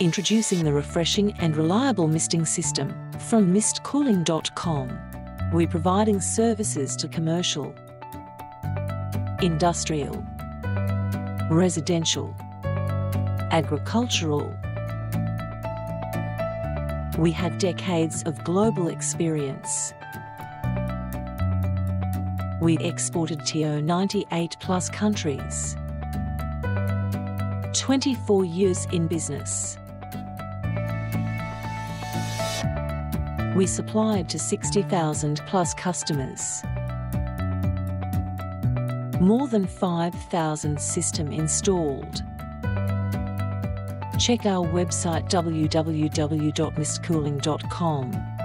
Introducing the refreshing and reliable misting system from mistcooling.com. We're providing services to commercial, industrial, residential, agricultural. We have decades of global experience. We exported to 98 plus countries. 24 years in business. We supplied to 60,000 plus customers. More than 5,000 system installed. Check our website www.mistcooling.com.